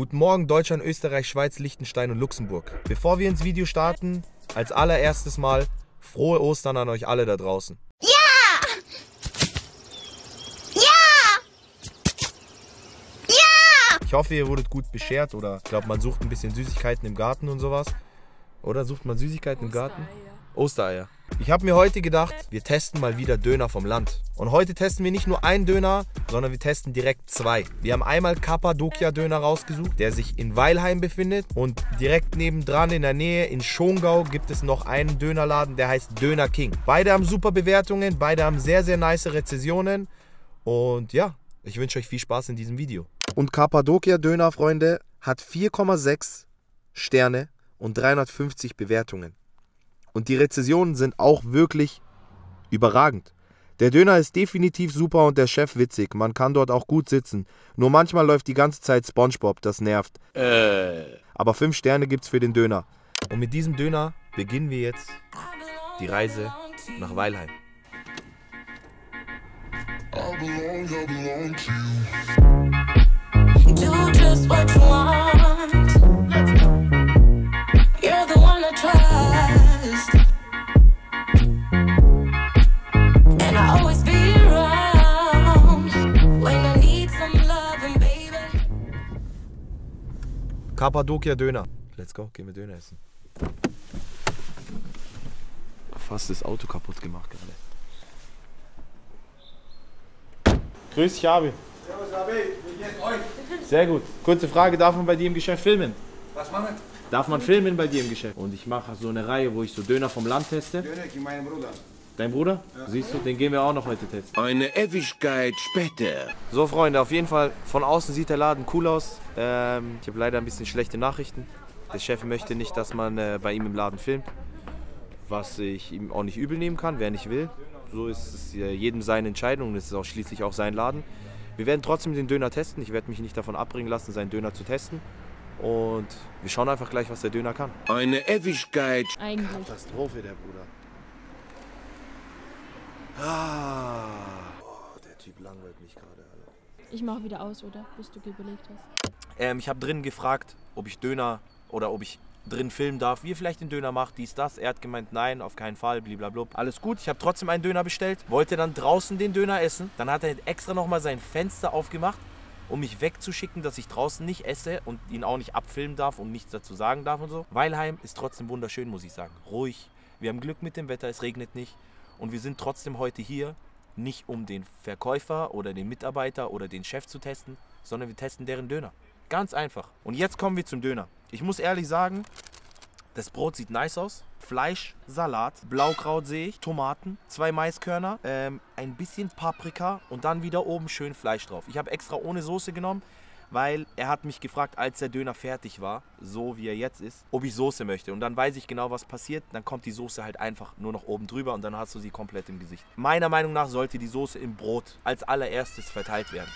Guten Morgen Deutschland, Österreich, Schweiz, Liechtenstein und Luxemburg. Bevor wir ins Video starten, als allererstes Mal frohe Ostern an euch alle da draußen. Ich hoffe, ihr wurdet gut beschert oder ich glaube, man sucht ein bisschen Süßigkeiten im Garten und sowas. Oder sucht man Süßigkeiten im Garten? Ostereier. Ich habe mir heute gedacht, wir testen mal wieder Döner vom Land. Und heute testen wir nicht nur einen Döner, sondern wir testen direkt zwei. Wir haben einmal Kappadokia Döner rausgesucht, der sich in Weilheim befindet. Und direkt nebendran in der Nähe in Schongau gibt es noch einen Dönerladen, der heißt Döner King. Beide haben super Bewertungen, beide haben sehr, sehr nice Rezessionen. Und ja, ich wünsche euch viel Spaß in diesem Video. Und Kappadokia Döner, Freunde, hat 4,6 Sterne und 350 Bewertungen. Und die Rezessionen sind auch wirklich überragend. Der Döner ist definitiv super und der Chef witzig. Man kann dort auch gut sitzen. Nur manchmal läuft die ganze Zeit SpongeBob, das nervt. Aber 5 Sterne gibt's für den Döner. Und mit diesem Döner beginnen wir jetzt die Reise nach Weilheim. I belong, I belong to you. Do just what you want. Kappadokia Döner. Let's go, gehen wir Döner essen. Fast das Auto kaputt gemacht gerade. Grüß dich, Abi. Servus, Abi, wie geht's euch? Sehr gut. Kurze Frage, darf man bei dir im Geschäft filmen? Was machen Darf man filmen bei dir im Geschäft? Und ich mache so eine Reihe, wo ich so Döner vom Land teste. wir? Döner, meinem Bruder. Dein Bruder? Siehst du, den gehen wir auch noch heute testen. Eine Ewigkeit später. So, Freunde, auf jeden Fall, von außen sieht der Laden cool aus. Ähm, ich habe leider ein bisschen schlechte Nachrichten. Der Chef möchte nicht, dass man äh, bei ihm im Laden filmt. Was ich ihm auch nicht übel nehmen kann, wer nicht will. So ist es äh, jedem seine Entscheidung und es ist auch schließlich auch sein Laden. Wir werden trotzdem den Döner testen. Ich werde mich nicht davon abbringen lassen, seinen Döner zu testen. Und wir schauen einfach gleich, was der Döner kann. Eine Ewigkeit. Eigentlich. Katastrophe, der Bruder. Ah. Oh, der Typ langweilt mich gerade. Alter. Ich mache wieder aus, oder? Bis du überlegt hast. Ähm, ich habe drin gefragt, ob ich Döner oder ob ich drin filmen darf, wie er vielleicht den Döner macht, dies, das. Er hat gemeint, nein, auf keinen Fall, blablabla. Alles gut, ich habe trotzdem einen Döner bestellt, wollte dann draußen den Döner essen. Dann hat er extra nochmal sein Fenster aufgemacht, um mich wegzuschicken, dass ich draußen nicht esse und ihn auch nicht abfilmen darf und nichts dazu sagen darf und so. Weilheim ist trotzdem wunderschön, muss ich sagen. Ruhig. Wir haben Glück mit dem Wetter, es regnet nicht. Und wir sind trotzdem heute hier, nicht um den Verkäufer oder den Mitarbeiter oder den Chef zu testen, sondern wir testen deren Döner. Ganz einfach. Und jetzt kommen wir zum Döner. Ich muss ehrlich sagen, das Brot sieht nice aus. Fleisch, Salat, Blaukraut sehe ich, Tomaten, zwei Maiskörner, ähm, ein bisschen Paprika und dann wieder oben schön Fleisch drauf. Ich habe extra ohne Soße genommen, weil er hat mich gefragt, als der Döner fertig war, so wie er jetzt ist, ob ich Soße möchte. Und dann weiß ich genau, was passiert. Dann kommt die Soße halt einfach nur noch oben drüber und dann hast du sie komplett im Gesicht. Meiner Meinung nach sollte die Soße im Brot als allererstes verteilt werden.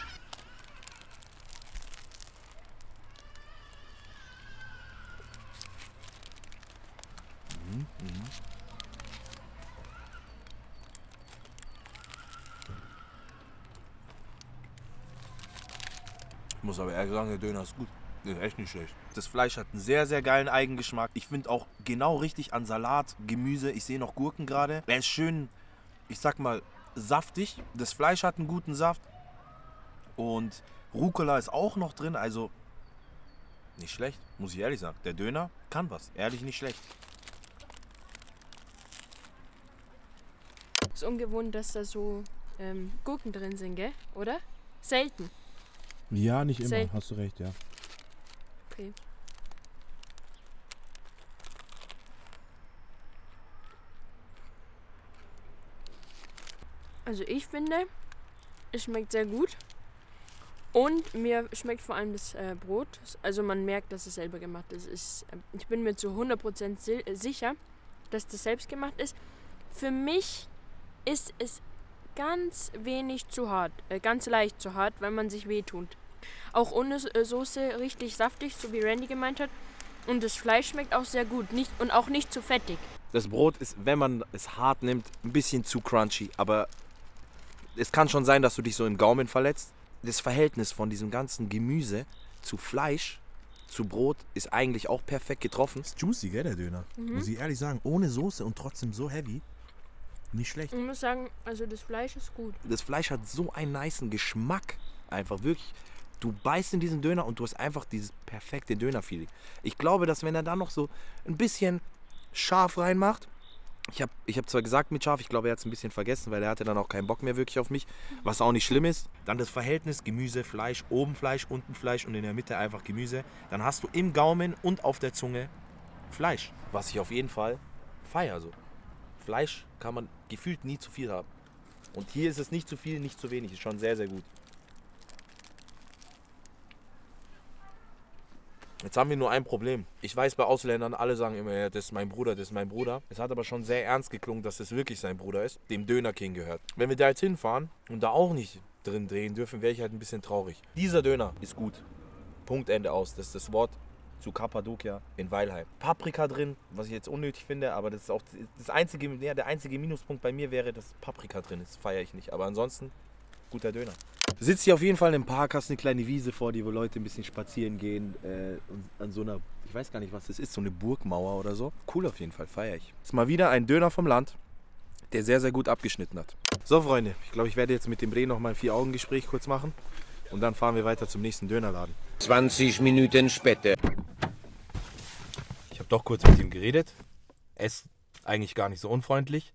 Ich muss aber ehrlich sagen, der Döner ist gut. Ist echt nicht schlecht. Das Fleisch hat einen sehr, sehr geilen Eigengeschmack. Ich finde auch genau richtig an Salat, Gemüse. Ich sehe noch Gurken gerade. Er ist schön, ich sag mal, saftig. Das Fleisch hat einen guten Saft. Und Rucola ist auch noch drin. Also nicht schlecht, muss ich ehrlich sagen. Der Döner kann was. Ehrlich nicht schlecht. Ist ungewohnt, dass da so ähm, Gurken drin sind, gell? Oder? Selten. Ja, nicht immer, Selten. hast du recht, ja. Okay. Also ich finde, es schmeckt sehr gut. Und mir schmeckt vor allem das äh, Brot. Also man merkt, dass es selber gemacht ist. Ist. ähm, Ich bin mir zu 100% si äh, sicher, dass das selbst gemacht ist. Für mich ist es ganz wenig zu hart. Äh, ganz leicht zu hart, weil man sich wehtut. Auch ohne äh, Soße richtig saftig, so wie Randy gemeint hat. Und das Fleisch schmeckt auch sehr gut. Nicht, und auch nicht zu fettig. Das Brot ist, wenn man es hart nimmt, ein bisschen zu crunchy. Aber es kann schon sein, dass du dich so im Gaumen verletzt. Das Verhältnis von diesem ganzen Gemüse zu Fleisch zu Brot ist eigentlich auch perfekt getroffen. Ist juicy, gell, der Döner. Muss ich ehrlich sagen. Ohne Soße und trotzdem so heavy. Nicht schlecht. Ich muss sagen, also das Fleisch ist gut. Das Fleisch hat so einen niceen Geschmack. Einfach wirklich. Du beißt in diesen Döner und du hast einfach dieses perfekte Döner-Feeling. Ich glaube, dass wenn er da noch so ein bisschen scharf reinmacht, ich habe ich hab zwar gesagt mit scharf, ich glaube, er hat es ein bisschen vergessen, weil er hatte dann auch keinen Bock mehr wirklich auf mich, was auch nicht schlimm ist. Dann das Verhältnis Gemüse, Fleisch, oben Fleisch, unten Fleisch und in der Mitte einfach Gemüse. Dann hast du im Gaumen und auf der Zunge Fleisch, was ich auf jeden Fall feier so. Fleisch kann man gefühlt nie zu viel haben. Und hier ist es nicht zu viel, nicht zu wenig, ist schon sehr, sehr gut. Jetzt haben wir nur ein Problem. Ich weiß bei Ausländern, alle sagen immer, ja, das ist mein Bruder, das ist mein Bruder. Es hat aber schon sehr ernst geklungen, dass es wirklich sein Bruder ist, dem Döner King gehört. Wenn wir da jetzt hinfahren und da auch nicht drin drehen dürfen, wäre ich halt ein bisschen traurig. Dieser Döner ist gut. Punkt, Ende aus. Das ist das Wort zu Kappadokia in Weilheim. Paprika drin, was ich jetzt unnötig finde, aber das ist auch das einzige, ja, der einzige Minuspunkt bei mir wäre, dass Paprika drin ist. Feiere ich nicht. Aber ansonsten, guter Döner. Du sitzt hier auf jeden Fall einem Park, hast eine kleine Wiese vor dir, wo Leute ein bisschen spazieren gehen. Äh, und an so einer, ich weiß gar nicht, was das ist, so eine Burgmauer oder so. Cool auf jeden Fall, feiere ich. Ist mal wieder ein Döner vom Land, der sehr, sehr gut abgeschnitten hat. So, Freunde, ich glaube, ich werde jetzt mit dem Reh noch mal ein Vier-Augen-Gespräch kurz machen. Und dann fahren wir weiter zum nächsten Dönerladen. 20 Minuten später. Ich habe doch kurz mit ihm geredet. Er ist eigentlich gar nicht so unfreundlich.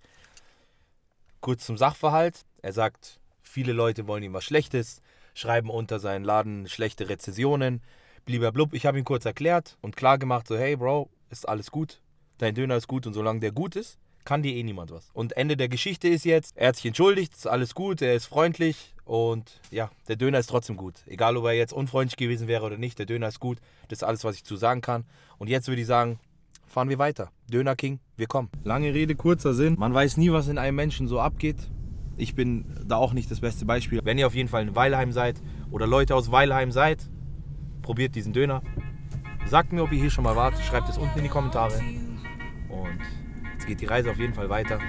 Kurz zum Sachverhalt. Er sagt, viele Leute wollen ihm was Schlechtes, schreiben unter seinen Laden schlechte Rezessionen. Blub. Ich habe ihm kurz erklärt und klar gemacht, so hey Bro, ist alles gut. Dein Döner ist gut und solange der gut ist, kann dir eh niemand was. Und Ende der Geschichte ist jetzt, er hat sich entschuldigt, ist alles gut, er ist freundlich und ja, der Döner ist trotzdem gut. Egal, ob er jetzt unfreundlich gewesen wäre oder nicht, der Döner ist gut. Das ist alles, was ich zu sagen kann. Und jetzt würde ich sagen, fahren wir weiter. Döner King, wir kommen. Lange Rede, kurzer Sinn. Man weiß nie, was in einem Menschen so abgeht. Ich bin da auch nicht das beste Beispiel. Wenn ihr auf jeden Fall in Weilheim seid oder Leute aus Weilheim seid, probiert diesen Döner. Sagt mir, ob ihr hier schon mal wart. Schreibt es unten in die Kommentare. Geht die Reise auf jeden Fall weiter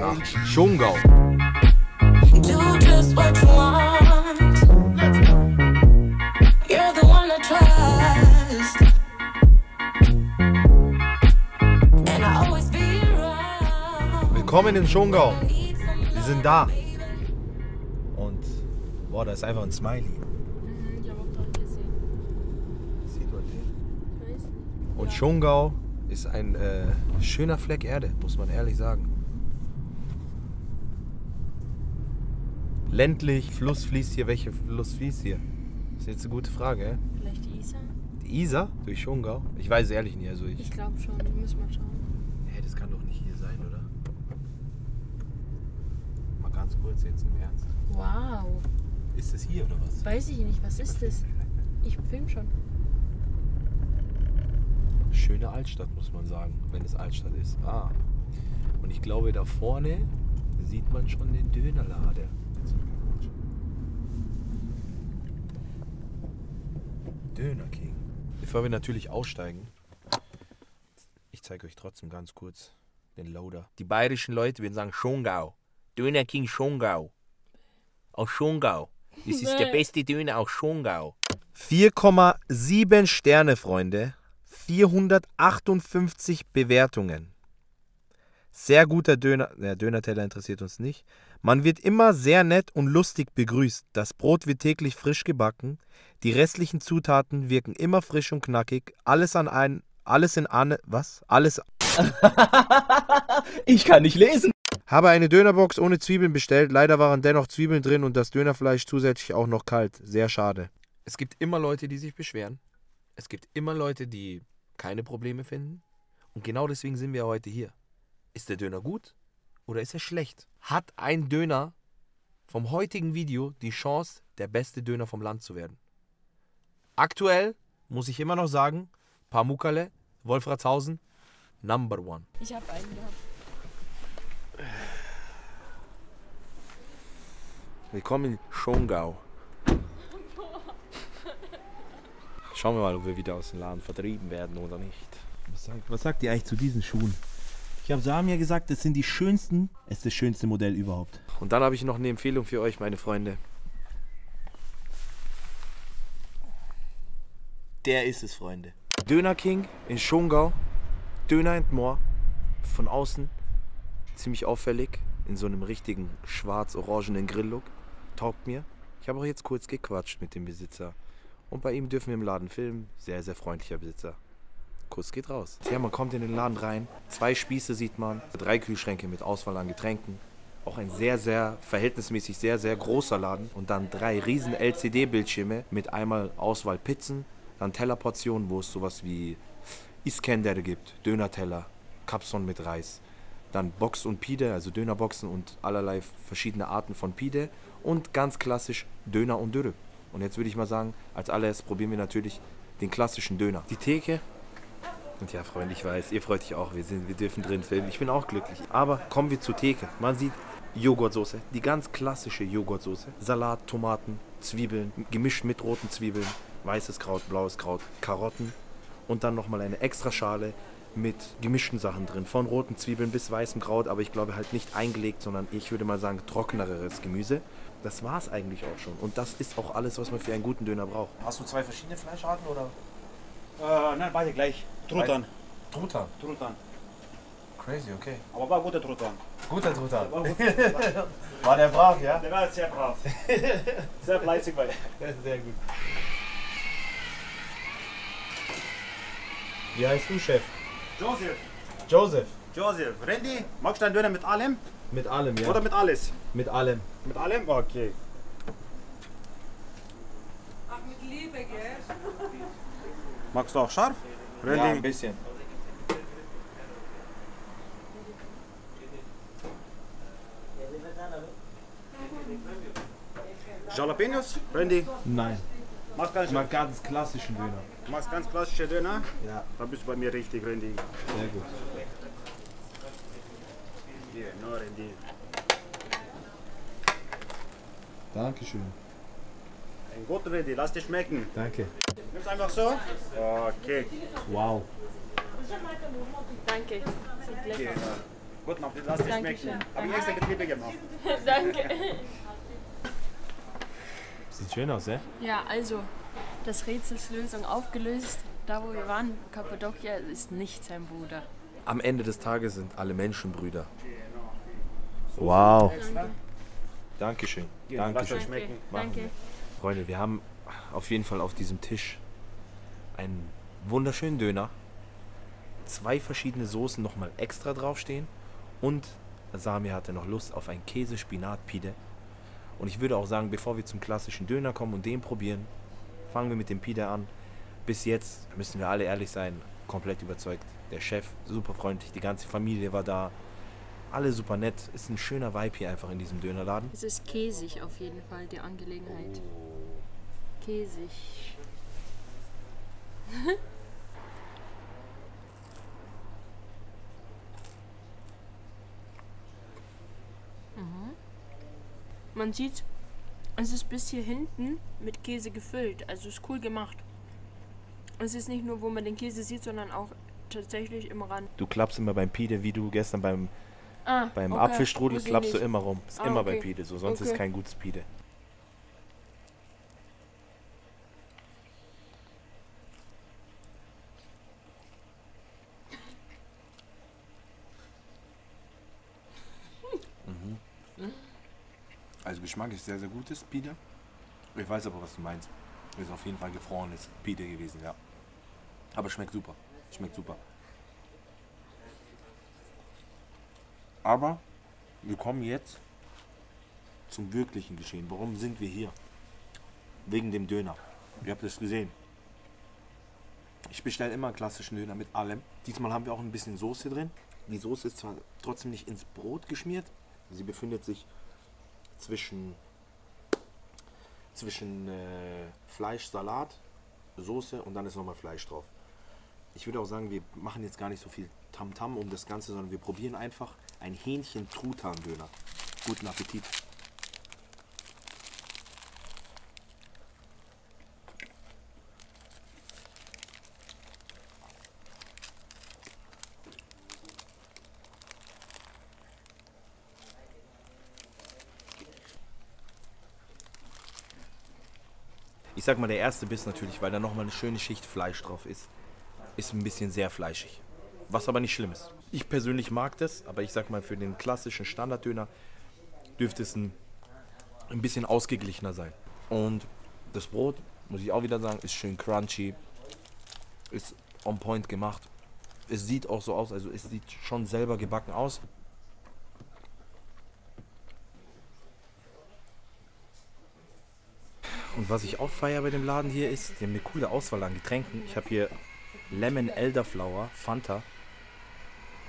nach. Schongau. Do just what you want. You're the one I trust. And I always be around. Willkommen in Schongau. Wir sind da. Und boah, da ist einfach ein Smiley. Mhm, ich habe auch dran gesehen. Sieht man den? Ich weiß nicht. Und Schongau ist ein äh, schöner Fleck Erde, muss man ehrlich sagen. Ländlich, Fluss fließt hier. Welcher Fluss fließt hier? Das ist jetzt eine gute Frage, hä? Vielleicht die Isar? Die Isar durch Schongau? Ich weiß es ehrlich nicht. Also ich, Ich glaube schon, müssen wir schauen. Hä, das kann doch nicht hier sein, oder? Mal ganz kurz jetzt im Ernst. Wow. Ist das hier oder was? Weiß ich nicht, was ist das? Ich film schon. Schöne Altstadt, muss man sagen, wenn es Altstadt ist. Ah. Und ich glaube, da vorne sieht man schon den Dönerladen. Döner King. Bevor wir natürlich aussteigen, ich zeige euch trotzdem ganz kurz den Loader. Die bayerischen Leute würden sagen Schongau. Döner King Schongau. Aus Schongau. Das ist der beste Döner aus Schongau. 4,7 Sterne, Freunde. 458 Bewertungen. Sehr guter Döner. Der Dönerteller interessiert uns nicht. Man wird immer sehr nett und lustig begrüßt. Das Brot wird täglich frisch gebacken. Die restlichen Zutaten wirken immer frisch und knackig. Alles an ein, alles in Anne, was? Alles. Ich kann nicht lesen. Habe eine Dönerbox ohne Zwiebeln bestellt. Leider waren dennoch Zwiebeln drin und das Dönerfleisch zusätzlich auch noch kalt. Sehr schade. Es gibt immer Leute, die sich beschweren. Es gibt immer Leute, die keine Probleme finden. Und genau deswegen sind wir heute hier. Ist der Döner gut oder ist er schlecht? Hat ein Döner vom heutigen Video die Chance, der beste Döner vom Land zu werden? Aktuell muss ich immer noch sagen, Pamukale, Wolfratshausen, Number One. Ich habe einen gehabt. Willkommen in Schongau. Schauen wir mal, ob wir wieder aus dem Laden vertrieben werden oder nicht. Was sagt, was sagt ihr eigentlich zu diesen Schuhen? Ich habe Sam ja gesagt, das sind die schönsten. Es ist das schönste Modell überhaupt. Und dann habe ich noch eine Empfehlung für euch, meine Freunde. Der ist es, Freunde. Döner King in Schongau. Döner and More. Von außen ziemlich auffällig. In so einem richtigen schwarz-orangenen Grill-Look. Taugt mir. Ich habe auch jetzt kurz gequatscht mit dem Besitzer. Und bei ihm dürfen wir im Laden filmen. Sehr, sehr freundlicher Besitzer. Kuss geht raus. Ja, man kommt in den Laden rein. Zwei Spieße sieht man. Drei Kühlschränke mit Auswahl an Getränken. Auch ein sehr, sehr, verhältnismäßig sehr, sehr großer Laden. Und dann drei riesen LCD-Bildschirme mit einmal Auswahl Pizzen, dann Tellerportionen, wo es sowas wie Iskender gibt, Dönerteller, Kapson mit Reis. Dann Box und Pide, also Dönerboxen und allerlei verschiedene Arten von Pide. Und ganz klassisch Döner und Dürre. Und jetzt würde ich mal sagen, als allererstes probieren wir natürlich den klassischen Döner. Die Theke. Und ja, Freunde, ich weiß, ihr freut euch auch. Wir, sind, wir dürfen drin filmen. Ich bin auch glücklich. Aber kommen wir zur Theke. Man sieht Joghurtsoße, die ganz klassische Joghurtsoße. Salat, Tomaten, Zwiebeln, gemischt mit roten Zwiebeln, weißes Kraut, blaues Kraut, Karotten und dann nochmal eine extra Schale mit gemischten Sachen drin. Von roten Zwiebeln bis weißem Kraut, aber ich glaube halt nicht eingelegt, sondern ich würde mal sagen trockeneres Gemüse. Das war es eigentlich auch schon. Und das ist auch alles, was man für einen guten Döner braucht. Hast du zwei verschiedene Fleischarten oder? Äh, nein, beide gleich. Truthahn. Truthahn. Truthahn. Crazy, okay. Aber war guter Truthahn. Guter Truthahn. War, gut. War der brav, ja? Der war sehr brav. Sehr fleißig bei. Sehr gut. Wie heißt du, Chef? Joseph. Joseph. Joseph. Randy, magst du einen Döner mit allem? Mit allem, ja. Oder mit alles? mit allem. Mit allem? Okay. Magst du auch scharf? Randy. Ja, ein bisschen. Jalapenos? Randy. Nein. Machst ganz, Ich mag ganz klassischen Döner. machst ganz klassische Döner? Ja. Da bist du bei mir richtig, Randy. Sehr gut. Randy. Dankeschön. Ein guter Randy, lass dich schmecken. Danke. Nimm's einfach so. Okay. Wow. Danke. Lecker. Genau. Guten Appetit, lass dich Dankeschön. schmecken. Hab ich extra mit Liebe gemacht. Danke. Sieht schön aus, ja? Ja, also, das Rätselslösung aufgelöst. Da, wo wir waren, Kappadokia, ist nicht sein Bruder. Am Ende des Tages sind alle Menschen Brüder. Wow. Dankeschön. Lass Dankeschön. euch schmecken. Danke. Freunde, wir haben auf jeden Fall auf diesem Tisch einen wunderschönen Döner, zwei verschiedene Soßen nochmal extra draufstehen und Sami hatte noch Lust auf ein Käse-Spinat-Pide. Und ich würde auch sagen, bevor wir zum klassischen Döner kommen und den probieren, fangen wir mit dem Pide an. Bis jetzt, müssen wir alle ehrlich sein, komplett überzeugt. Der Chef, super freundlich, die ganze Familie war da. Alle super nett. Ist ein schöner Vibe hier einfach in diesem Dönerladen. Es ist käsig auf jeden Fall, die Angelegenheit. Käsig. mhm. Man sieht, es ist bis hier hinten mit Käse gefüllt. Also ist cool gemacht. Es ist nicht nur, wo man den Käse sieht, sondern auch tatsächlich im Rand. Du klappst immer beim Pide, wie du gestern beim, Ah, beim okay. Apfelstrudel klappst du immer rum. Ist Ah, immer bei okay. Pide so, sonst ist Okay. kein gutes Pide. Also Geschmack ist sehr, sehr gutes Pide. Ich weiß aber, was du meinst. Ist auf jeden Fall gefrorenes Pide gewesen, ja. Aber schmeckt super. Schmeckt super. Aber wir kommen jetzt zum wirklichen Geschehen. Warum sind wir hier? Wegen dem Döner. Ihr habt es gesehen. Ich bestelle immer klassischen Döner mit allem. Diesmal haben wir auch ein bisschen Soße drin. Die Soße ist zwar trotzdem nicht ins Brot geschmiert. Sie befindet sich zwischen, zwischen äh, Fleisch, Salat, Soße und dann ist nochmal Fleisch drauf. Ich würde auch sagen, wir machen jetzt gar nicht so viel Tamtam um das Ganze, sondern wir probieren einfach ein Hähnchen-Truthahn-Döner. Guten Appetit. Ich sag mal, der erste Biss natürlich, weil da nochmal eine schöne Schicht Fleisch drauf ist, ist ein bisschen sehr fleischig. Was aber nicht schlimm ist. Ich persönlich mag das, aber ich sag mal, für den klassischen Standarddöner dürfte es ein, ein bisschen ausgeglichener sein. Und das Brot, muss ich auch wieder sagen, ist schön crunchy, ist on point gemacht. Es sieht auch so aus, also es sieht schon selber gebacken aus. Und was ich auch feiere bei dem Laden hier ist, die haben eine coole Auswahl an Getränken. Ich habe hier Lemon Elderflower, Fanta.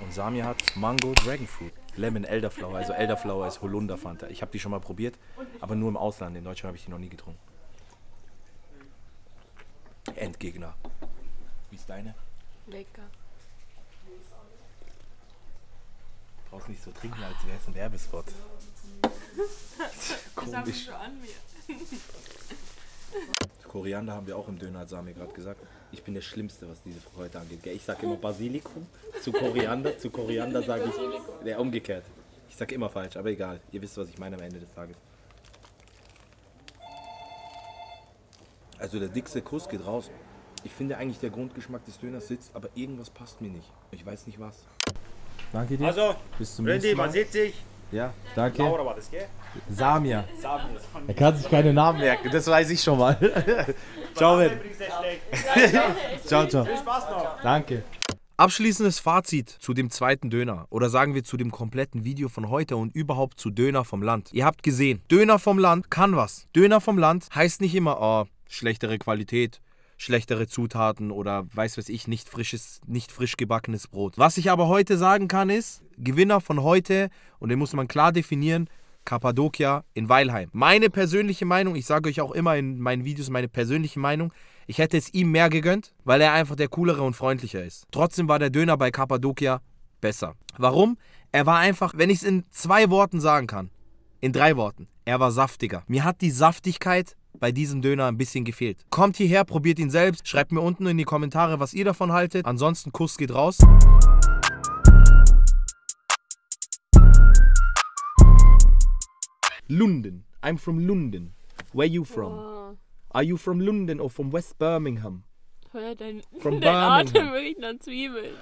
Und Sami hat Mango Dragon Fruit. Lemon Elderflower, also Elderflower ist Holunder Fanta. Ich habe die schon mal probiert, aber nur im Ausland. In Deutschland habe ich die noch nie getrunken. Endgegner. Wie ist deine? Lecker. Brauchst nicht so trinken, als wäre es ein Werbespot. Komisch. Koriander haben wir auch im Döner, hat Sami gerade gesagt. Ich bin der Schlimmste, was diese Frau heute angeht. gell? Ich sage immer Basilikum zu Koriander. zu Koriander sage ich. Ja, umgekehrt. Ich sage immer falsch, aber egal. Ihr wisst, was ich meine am Ende des Tages. Also der dickste Kuss geht raus. Ich finde eigentlich, der Grundgeschmack des Döners sitzt, aber irgendwas passt mir nicht. Ich weiß nicht was. Danke dir. Also, Bis zum Randy, nächsten man Mal. sieht sich. Ja, danke. Laura war das, gell? Samia. Sabi. Er kann sich keine Namen merken, das weiß ich schon mal. ciao, Ben. Übrigens sehr schlecht. Ciao, ciao. Viel Spaß noch. Danke. Abschließendes Fazit zu dem zweiten Döner oder sagen wir zu dem kompletten Video von heute und überhaupt zu Döner vom Land. Ihr habt gesehen, Döner vom Land kann was. Döner vom Land heißt nicht immer, oh, schlechtere Qualität, schlechtere Zutaten oder weiß was ich, nicht frisches, nicht frisch gebackenes Brot. Was ich aber heute sagen kann ist, Gewinner von heute, und den muss man klar definieren, Kappadokia in Weilheim. Meine persönliche Meinung, ich sage euch auch immer in meinen Videos meine persönliche Meinung, ich hätte es ihm mehr gegönnt, weil er einfach der coolere und freundlicher ist. Trotzdem war der Döner bei Kappadokia besser. Warum? Er war einfach, wenn ich es in zwei Worten sagen kann, in drei Worten, er war saftiger. Mir hat die Saftigkeit bei diesem Döner ein bisschen gefehlt. Kommt hierher, probiert ihn selbst, schreibt mir unten in die Kommentare, was ihr davon haltet. Ansonsten Kuss geht raus. London. I'm from London. Where you from? Oh, Are you from London or from West Birmingham? hör dein, From dein Atem Birmingham. riecht nach Zwiebeln.